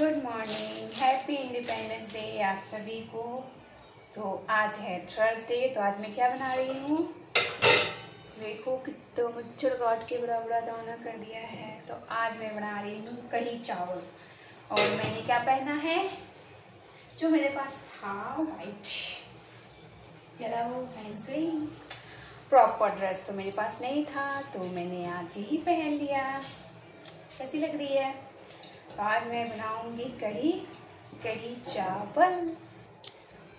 Good morning happy independence day आप सभी को। तो आज है थर्सडे तो आज मैं क्या बना रही हूँ? देखो कितना मच्छर काट के बड़ा बड़ा दाना कर दिया है। तो आज मैं बना रही हूँ कढ़ी चावल। और मैंने क्या पहना है? जो मेरे पास था white yellow and green proper dress तो मेरे पास नहीं था तो मैंने आज ही पहन लिया। कैसी लग रही है? तो आज मैं बनाऊँगी कढ़ी कढ़ी चावल।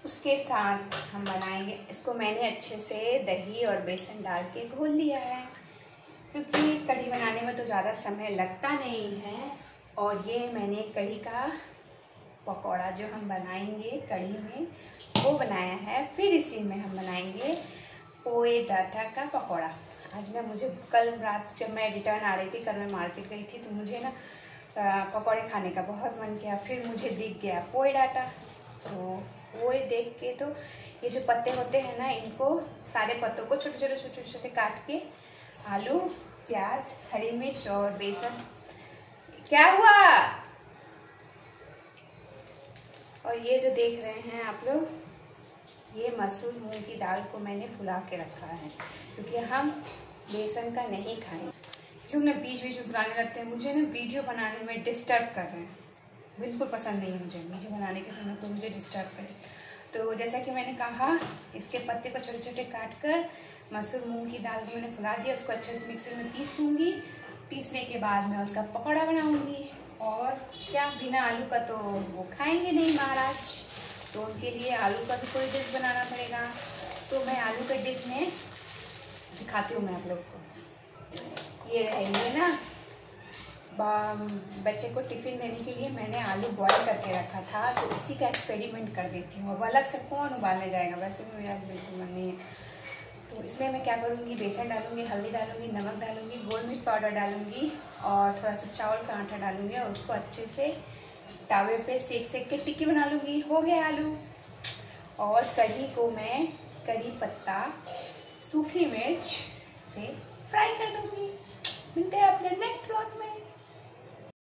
उसके साथ हम बनाएँगे। इसको मैंने अच्छे से दही और बेसन डाल के घोल लिया है। क्योंकि कढ़ी बनाने में तो ज़्यादा समय लगता नहीं है। और ये मैंने कढ़ी का पकौड़ा जो हम बनाएँगे कढ़ी में, वो बनाया है। फिर इसी में हम बनाएँगे पोए डाटा का पकौड़ा। आज ना मुझे कल रात जब मैं रिटर्न आ रही थी, कल मैं मार्केट गई थी तो मुझे ना पकौड़े खाने का बहुत मन किया, फिर मुझे दिख गया पोए डाटा। तो पोए देख के तो ये जो पत्ते होते हैं ना, इनको सारे पत्तों को छोटे छोटे छोटे छोटे काट के आलू, प्याज, हरी मिर्च और बेसन। क्या हुआ? और ये जो देख रहे हैं आप लोग, ये मसूर मूंग की दाल को मैंने फुला के रखा है, क्योंकि हम बेसन का नहीं खाएँ लोग ना बीच बीच में बुलाने लगते हैं। मुझे ना वीडियो बनाने में डिस्टर्ब कर रहे हैं। बिल्कुल पसंद नहीं है मुझे। वीडियो बनाने के समय कोई मुझे डिस्टर्ब करे। तो जैसा कि मैंने कहा, इसके पत्ते को छोटे छोटे काट कर मसूर मूंग की दाल को मैंने फुला दिया उसको अच्छे से मिक्सर में पीस लूँगी। पीसने के बाद मैं उसका पकौड़ा बनाऊँगी। और क्या, बिना आलू का तो वो खाएँगे नहीं महाराज। तो उनके लिए आलू का भी कोई डिश बनाना पड़ेगा। तो मैं आलू का डिश में दिखाती हूँ मैं आप लोग को। ये रहेंगे ना। बच्चे को टिफ़िन देने के लिए मैंने आलू बॉईल करके रखा था तो इसी का एक्सपेरिमेंट कर देती हूँ। अब अलग से कौन उबालने जाएगा? वैसे भी मेरा बिल्कुल मन नहीं है। तो इसमें मैं क्या करूँगी? बेसन डालूँगी, हल्दी डालूँगी, नमक डालूँगी गोल मिर्च पाउडर डालूँगी और थोड़ा सा चावल का आटा डालूँगी और उसको अच्छे से तावे पे सेक सेक के टिक्की बना लूँगी। हो गया आलू। और कढ़ी को मैं करी पत्ता, सूखी मिर्च से फ्राई कर दूँगी। मिलते हैं अपने नेक्स्ट ब्लॉग में।